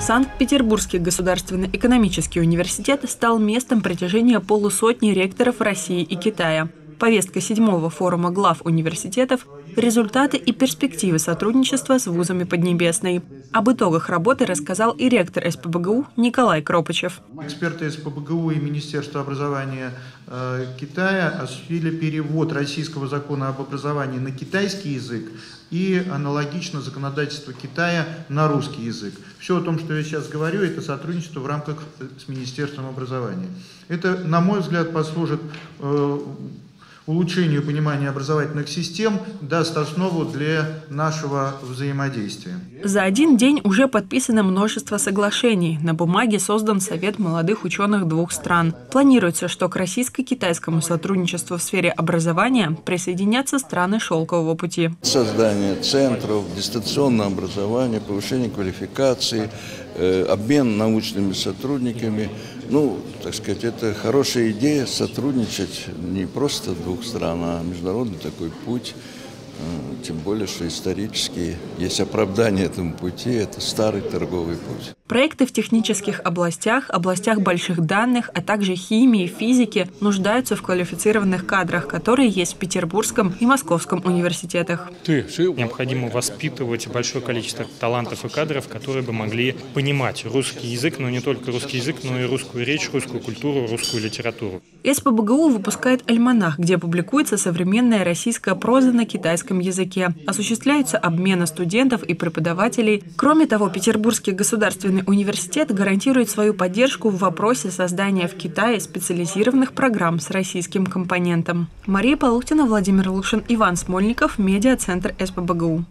Санкт-Петербургский государственный экономический университет стал местом притяжения полусотни ректоров России и Китая. Повестка седьмого форума глав университетов – результаты и перспективы сотрудничества с вузами Поднебесной. Об итогах работы рассказал и ректор СПБГУ Николай Кропачев. Эксперты СПБГУ и Министерства образования э, Китая осуществили перевод российского закона об образовании на китайский язык и аналогично законодательство Китая на русский язык. Все о том, что я сейчас говорю, это сотрудничество в рамках э, с Министерством образования. Это, на мой взгляд, послужит э, улучшению понимания образовательных систем даст основу для нашего взаимодействия. За один день уже подписано множество соглашений. На бумаге создан Совет молодых ученых двух стран. Планируется, что к российско-китайскому сотрудничеству в сфере образования присоединятся страны Шелкового пути. Создание центров, дистанционное образование, повышение квалификации, обмен научными сотрудниками – ну, так сказать, это хорошая идея сотрудничать не просто двух стран, а международный такой путь. Э, тем более, что исторически есть оправдание этому пути, это старый торговый путь. Проекты в технических областях, областях больших данных, а также химии, физики нуждаются в квалифицированных кадрах, которые есть в Петербургском и Московском университетах. Необходимо воспитывать большое количество талантов и кадров, которые бы могли понимать русский язык, но не только русский язык, но и русскую речь, русскую культуру, русскую литературу. СПБГУ выпускает альманах, где публикуется современная российская проза на китайском языке. Осуществляются обмены студентов и преподавателей. Кроме того, Петербургский государственный университет гарантирует свою поддержку в вопросе создания в Китае специализированных программ с российским компонентом. Мария Полухтина, Владимир Лушин, Иван Смольников, Медиацентр СПБГУ.